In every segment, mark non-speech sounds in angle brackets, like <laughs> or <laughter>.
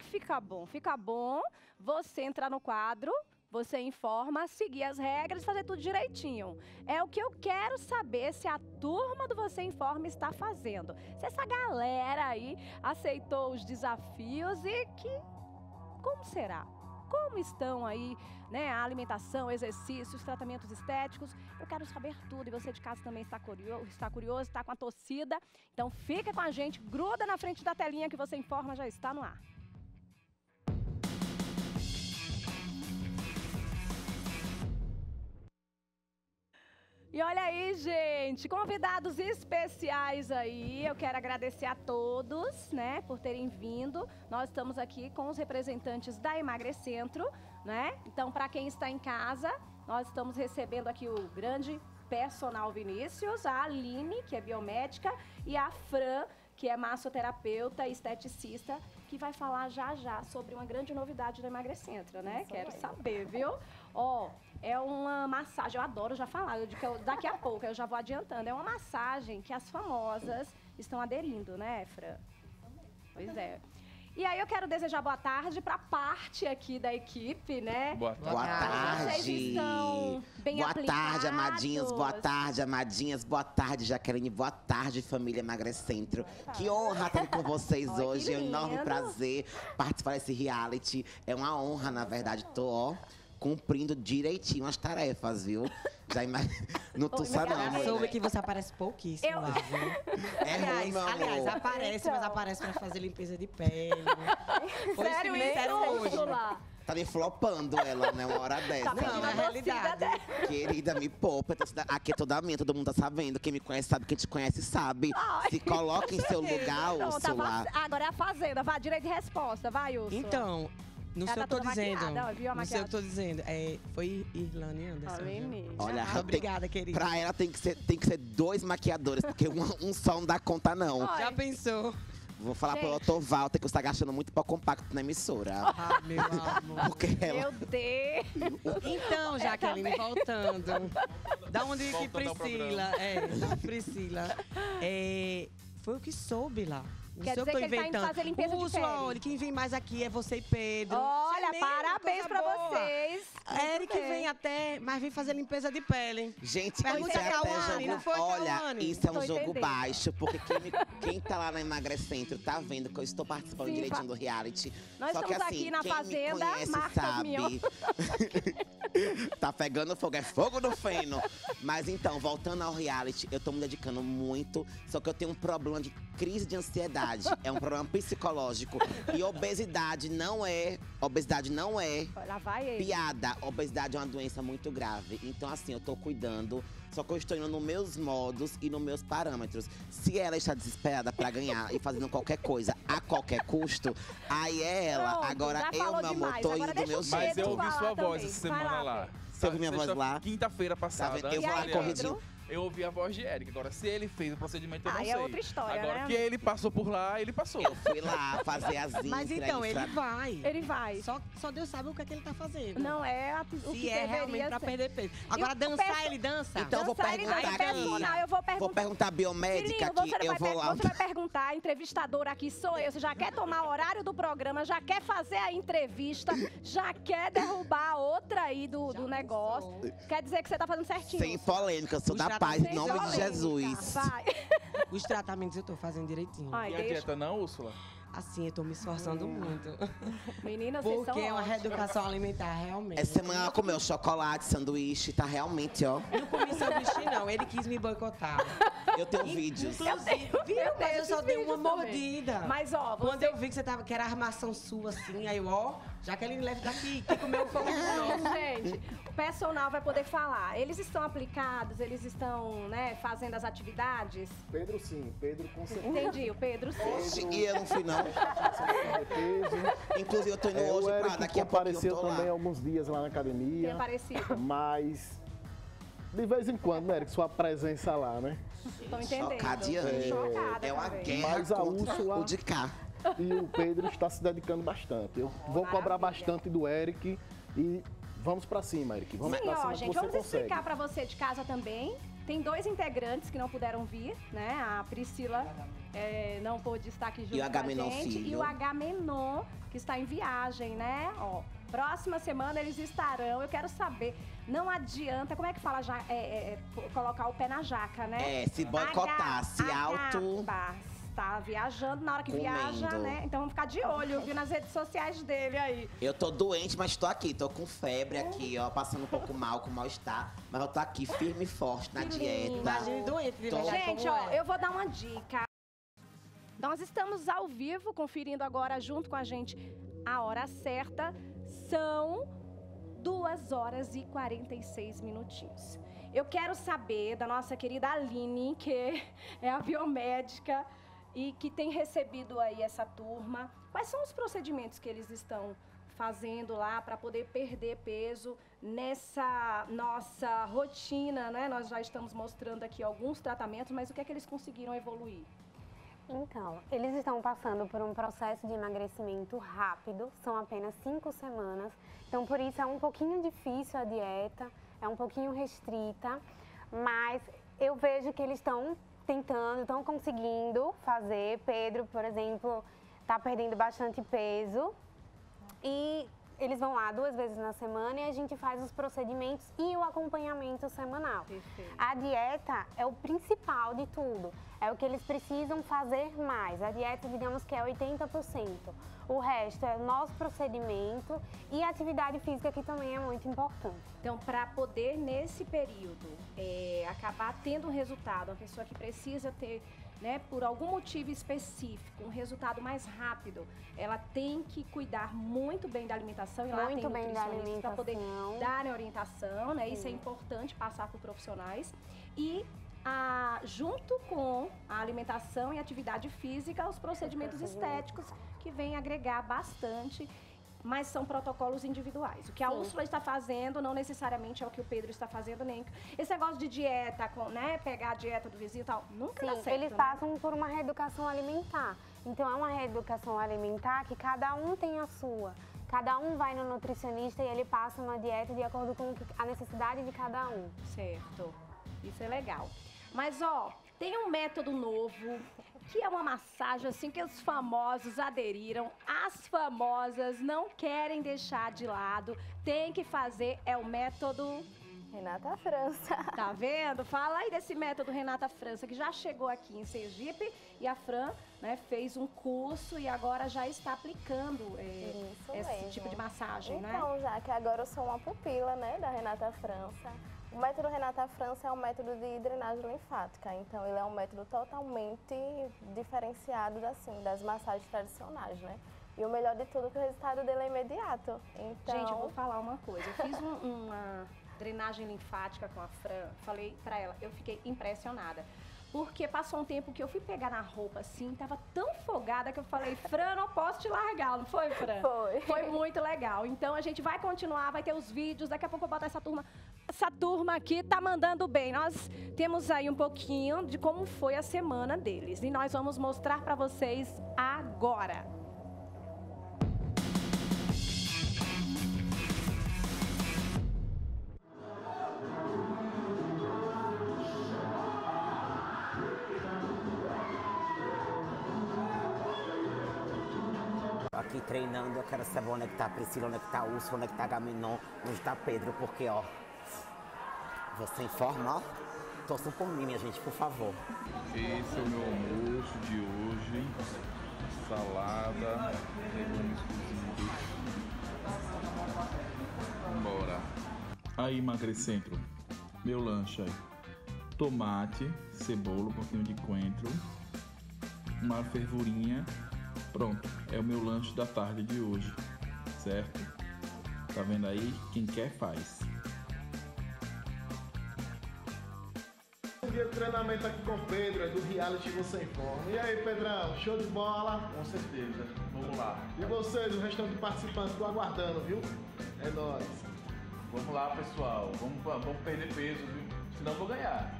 que fica bom? Fica bom você entrar no quadro, você informa, seguir as regras, fazer tudo direitinho. É o que eu quero saber se a turma do Você Informa está fazendo. Se essa galera aí aceitou os desafios e que. Como será? Como estão aí, né, a alimentação, exercícios, tratamentos estéticos? Eu quero saber tudo e você de casa também está curioso, está curioso, está com a torcida. Então fica com a gente, gruda na frente da telinha que você informa já está no ar. E olha aí, gente, convidados especiais aí. Eu quero agradecer a todos, né, por terem vindo. Nós estamos aqui com os representantes da Emagrecentro, né? Então, para quem está em casa, nós estamos recebendo aqui o grande personal Vinícius, a Aline, que é biomédica, e a Fran, que é massoterapeuta e esteticista, que vai falar já já sobre uma grande novidade do Emagrecentro, né? Isso Quero saber, viu? Ó, é uma massagem, eu adoro já falar, eu, digo que eu- daqui a pouco eu já vou adiantando. É uma massagem que as famosas estão aderindo, né, Fran? Pois é. E aí eu quero desejar boa tarde para parte aqui da equipe, né? Boa tarde. Boa tarde. Vocês estão bem Boa tarde, amadinhos. Boa tarde, amadinhas. Boa tarde, Jaqueline. Boa tarde, família Emagrecentro. Que honra estar com vocês <laughs> hoje. É um enorme prazer participar desse reality. É uma honra, na verdade. Tô, ó, cumprindo direitinho as tarefas, viu? Já ima... <laughs> Não só minha não. Eu soube que você aparece pouquíssimo Eu- lá, viu? <laughs> É ruim, aliás, aparece, Então. mas aparece pra fazer limpeza de pele. <laughs> Foi isso que Sério me isso? disseram hoje. Úrsula? Tá me flopando ela, né? Uma hora dessa. Tá Não, a é torcida realidade. dela. Querida, me poupa. Aqui é toda minha, todo mundo tá sabendo. Quem me conhece sabe, quem te conhece sabe. Ai, Se coloca em seu lugar, Pronto, a Úrsula. va- agora é a Fazenda. Vá, direito de resposta. Vai, Úrsula. Então, não sei tá o que eu tô dizendo. maquiada, Não sei o que eu tô dizendo. É, foi Irlane Anderson. Menina. Olha, Ah, obrigada, querida. Pra ela tem que ser, tem que ser dois maquiadores, porque um, <laughs> um só não dá conta, não. Ó, Já pensou? Vou falar pro Gente. Dr. Walter que você tá gastando muito pó compacto na emissora. Ah, meu <laughs> amor. Porque ela. Meu Deus. Então, Jaqueline, voltando. Da onde que Voltando ao Priscila, é, da Priscila, é, foi o que soube lá. Quer dizer que ele tá indo inventando. fazer limpeza de Úrsula, pele. olha, quem vem mais aqui é você e Pedro. Olha, mesmo, parabéns pra boa. vocês. Eric bem. vem até, mas vem fazer limpeza de pele. Gente, Pergunta isso é Cauane, jogo. não foi, Olha, Cauane? isso é um Tô jogo entendendo. baixo, porque quem, me- quem tá lá na Emagrecentro tá vendo que eu estou participando Sim, direitinho do reality. Nós Só que estamos assim, aqui na quem Fazenda, me conhece sabe. <laughs> Tá pegando fogo, é fogo no feno. Mas então, voltando ao reality, eu tô me dedicando muito, só que eu tenho um problema de crise de ansiedade. É um problema psicológico. E obesidade não é. Obesidade não é Lá vai ele. piada. Obesidade é uma doença muito grave. Então, assim, eu tô cuidando. Só que eu estou indo nos meus modos e nos meus parâmetros. Se ela está desesperada pra ganhar e fazendo qualquer coisa a qualquer custo, aí é ela. Pronto, Agora já eu, falou meu amor, demais. tô Agora indo do meu o jeito. Mas eu ouvi falar sua voz também. essa Vai semana lá, lá. Você ouviu minha voz Sexta- lá? Quinta-feira passada. vendo? Eu E vou lá aí, corridinho. Pedro? Eu ouvi a voz de Eric. Agora, se ele fez o procedimento, eu não Aí sei. é outra história, Agora, né? que ele passou por lá, ele passou. Eu fui lá fazer as <laughs> Mas íntimas, então, ele vai. Ele vai. Só, só Deus sabe o que é que ele tá fazendo. Não é a- o Se que é deveria realmente pra ser. perder peso. Agora, o dançar, perso- ele dança? Então, eu vou Dançar, ele perguntar dança. aqui. Personal, eu vou perguntar. Vou perguntar a biomédica Filhinho, aqui, você, eu vai vou per- lá. você vai perguntar, a entrevistadora aqui sou eu. Você já quer tomar o horário do programa, já quer fazer a entrevista, já quer derrubar a outra aí do, do negócio. Quer dizer que você tá fazendo certinho. Sem polêmica, eu sou da paz, em nome de. Jesus. Vai. <laughs> Os tratamentos eu tô fazendo direitinho. Ai, E a dieta não, Úrsula? Assim, eu tô me esforçando muito. <laughs> Meninas, vocês são Porque é uma reeducação alimentar, realmente. Essa semana ela comeu chocolate, sanduíche, tá realmente, ó. Não comi sanduíche, não. Ele quis me boicotar. Eu tenho vídeos. Inclusive, viu? eu Mas tenho eu só dei uma também. mordida. Mas, ó, você- Quando eu vi que você tava, que era armação sua, assim, aí eu, ó, já que ele leva daqui, quem comeu foi o <laughs> nosso. Gente, o personal vai poder falar. Eles estão aplicados, eles estão, né, fazendo as atividades. Pedro sim, Pedro com certeza. Entendi, o Pedro sim. Oxe, e eu não fui, não. Inclusive, eu tô indo É, hoje pra daqui a pouco eu compareceu tô também lá. alguns dias lá na Tem academia, aparecido. mas de vez em quando, né, Eric, sua presença lá, né? Estão entendendo. Chocadiane. Chocada É uma guerra Mas a Úrsula- o de cá. E o Pedro está se dedicando bastante. Eu vou cobrar Maravilha. bastante do Eric e vamos pra cima, Eric. Vamos Sim, pra ó, cima gente, que você vamos consegue. explicar pra você de casa também. Tem dois integrantes que não puderam vir, né? A Priscila é, não pôde estar aqui junto E o com a gente. E Filho. o Agamenon, que está em viagem, né? Ó, próxima semana eles estarão. Eu quero saber, não adianta, como é que fala já, é, é, é, colocar o pé na jaca, né? É, se boicotar, se auto. Agapa. Tá viajando na hora que Comendo. viaja, né? Então vamos ficar de olho, viu, nas redes sociais dele aí. Eu tô doente, mas tô aqui. Tô com febre aqui, ó. Passando um pouco mal, com mal-estar. Mas eu tô aqui firme e forte na Que dieta. lindo. Imagine doente de Tô- Gente, ó, é. eu vou dar uma dica. Nós estamos ao vivo, conferindo agora junto com a gente a hora certa. São 2 horas e 46 minutinhos. Eu quero saber da nossa querida Aline, que é a biomédica e que tem recebido aí essa turma. Quais são os procedimentos que eles estão fazendo lá para poder perder peso nessa nossa rotina, né? Nós já estamos mostrando aqui alguns tratamentos, mas o que é que eles conseguiram evoluir? Então, eles estão passando por um processo de emagrecimento rápido, são apenas cinco semanas. Então, por isso é um pouquinho difícil a dieta, é um pouquinho restrita, mas eu vejo que eles estão tentando, estão conseguindo fazer. Pedro, por exemplo, está perdendo bastante peso e eles vão lá duas vezes na semana e a gente faz os procedimentos e o acompanhamento semanal. Perfeito. A dieta é o principal de tudo. É o que eles precisam fazer mais. A dieta, digamos que é 80%. O resto é o nosso procedimento e a atividade física, que também é muito importante. Então, para poder, nesse período, é, acabar tendo um resultado, uma pessoa que precisa ter, né, por algum motivo específico, um resultado mais rápido, ela tem que cuidar muito bem da alimentação e lá Muito tem bem da nutricionistas para poder dar orientação, né? Isso é Sim. importante passar por profissionais. E a- junto com a alimentação e atividade física, os procedimentos procedimentos. estéticos que vêm agregar bastante, mas são protocolos individuais. O que a Sim. Úrsula está fazendo não necessariamente é o que o Pedro está fazendo, nem esse negócio de dieta, com, né, pegar a dieta do vizinho e tal, nunca dá Sim, certo, eles né? passam por uma reeducação alimentar. Então é uma reeducação alimentar que cada um tem a sua. Cada um vai no nutricionista e ele passa uma dieta de acordo com a necessidade de cada um. Certo. Isso é legal. Mas, ó, tem um método novo, que é uma massagem assim que os famosos aderiram. As famosas não querem deixar de lado. Tem que fazer, é o método. Renata França. <laughs> Tá vendo? Fala aí desse método Renata França, que já chegou aqui em Sergipe e a Fran né, fez um curso e agora já está aplicando é, esse mesmo. tipo de massagem, né? Então, já que agora eu sou uma pupila, né, da Renata França. O método Renata França é um método de drenagem linfática, então ele é um método totalmente diferenciado assim, das massagens tradicionais, né? E o melhor de tudo é que o resultado dele é imediato. Então, Gente, eu vou falar uma coisa. Eu fiz um- uma drenagem linfática com a Fran. Falei pra ela, eu fiquei impressionada. Porque passou um tempo que eu fui pegar na roupa assim, tava tão folgada que eu falei, Fran, não posso te largar, não foi, Fran? Foi. Foi muito legal. Então a gente vai continuar, vai ter os vídeos, daqui a pouco eu vou botar essa turma. Essa turma aqui tá mandando bem. Nós temos aí um pouquinho de como foi a semana deles. E nós vamos mostrar pra vocês agora. Aqui treinando, eu quero saber onde é que tá a Priscila, onde é que tá a Úrsula, onde é que tá a Gaminon, onde tá Pedro, porque, ó, você informa, torçam por mim, minha gente, por favor. Esse é o meu almoço de hoje. Salada, legumes cozidos. Vambora. Aí, emagrecentro. Meu lanche aí. Tomate, cebola, um pouquinho de coentro, uma fervurinha. Pronto, é o meu lanche da tarde de hoje, certo? Tá vendo aí? Quem quer faz. Dia de treinamento aqui com o Pedro, é do reality Você Informa. E aí, Pedrão, show de bola? Com certeza. Vamos lá. E vocês, o restante de participantes, tô aguardando, viu? É nóis. Vamos lá, pessoal. Vamos, vamos perder peso, viu? Senão eu vou ganhar.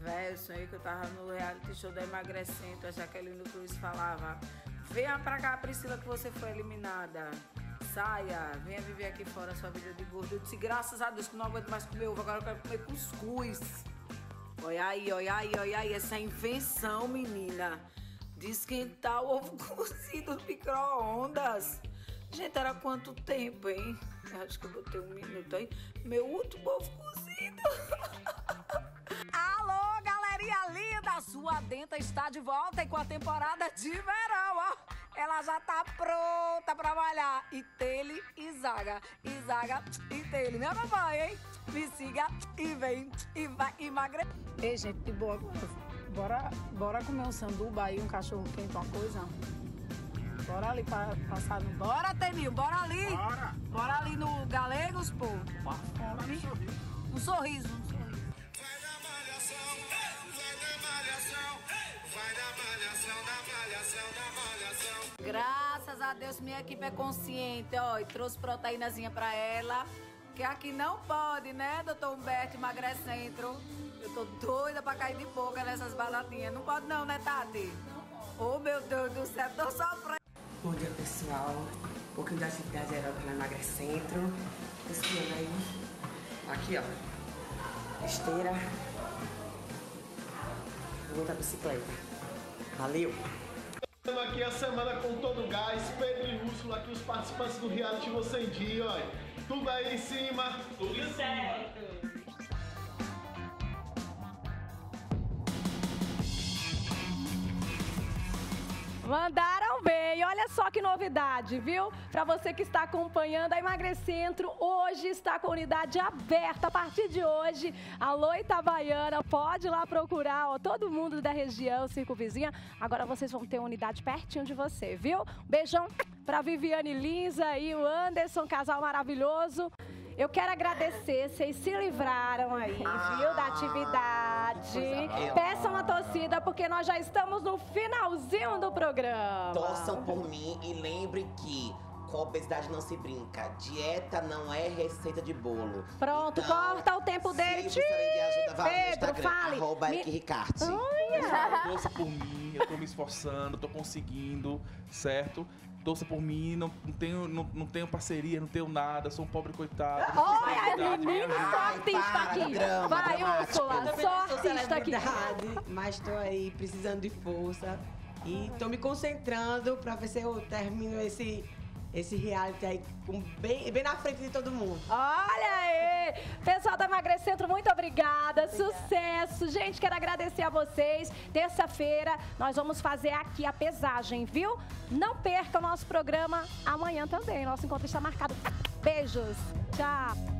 Velho, sonhei que eu tava no reality show da Emagrecendo, a Jaqueline Cruz falava, venha pra cá, Priscila, que você foi eliminada. Saia, venha viver aqui fora a sua vida de gordo. Eu disse, graças a Deus que não aguento mais comer ovo, agora eu quero comer cuscuz. Olha aí, olha aí, olha aí, essa invenção, menina. De esquentar o ovo <laughs> cozido no micro-ondas. Gente, era quanto tempo, hein? Acho que eu botei um minuto aí. Meu último ovo cozido. <laughs> Alô, galerinha linda! Sua denta está de volta e com a temporada de verão, ó. Ela já tá pronta pra malhar. E tele e zaga. E zaga e tele, né, mamãe, hein? Me siga e vem e vai emagrecer. Ei, gente, de boa. Bora, bora comer um sanduba aí, um cachorro quente, uma coisa? Bora ali pra, passar no. Bora, Tenil, bora ali! Bora! Bora ali no Galegos, pô. Com a fome. Um sorriso, um sorriso. A Deus, minha equipe é consciente, ó, e trouxe proteínazinha pra ela. Que aqui não pode, né, doutor Humberto Emagrecentro? Eu tô doida pra cair de boca nessas balatinhas. Não pode não, né, Tati? Oh, meu Deus do céu, tô sofrendo. Bom dia, pessoal. Um pouquinho da atividade aeróbica na Emagrecentro. Pesquisando aí. Aqui, ó. Esteira. Muita bicicleta. Valeu! Aqui a semana com todo o gás, Pedro e Úrsula, aqui os participantes do reality Você em Dia, olha. Tudo aí em cima. Tudo em cima. Mandaram. Olha só que novidade, viu? Para você que está acompanhando a Emagrecentro, hoje está com a unidade aberta. A partir de hoje, alô Itabaiana, pode ir lá procurar, ó, todo mundo da região, circunvizinha. Agora vocês vão ter uma unidade pertinho de você, viu? Beijão para Viviane Lisa e o Anderson, casal maravilhoso. Eu quero agradecer, vocês se livraram aí, viu, da atividade. Peçam a torcida, porque nós já estamos no finalzinho do programa. Torçam por mim e lembre que com obesidade não se brinca. Dieta não é receita de bolo. Pronto, Então, corta o tempo dele. Se precisarem de ajuda, vá no Pedro, Instagram, fale. arroba Me-. Pessoal, torça por mim, eu tô me esforçando, tô conseguindo, certo? Torça por mim, não, não, tenho, não, não tenho parceria, não tenho nada, sou um pobre coitado. Olha, menino, só artista aqui. drama Vai, dramático. Úrsula, só artista aqui. mas estou aí precisando de força. E estou me concentrando para ver se eu termino esse, esse reality aí bem, bem na frente de todo mundo. Olha aí! Pessoal da Emagrecentro, muito obrigada. Sucesso! Gente, quero agradecer a vocês. Terça-feira nós vamos fazer aqui a pesagem, viu? Não perca o nosso programa amanhã também. Nosso encontro está marcado. Beijos! Tchau!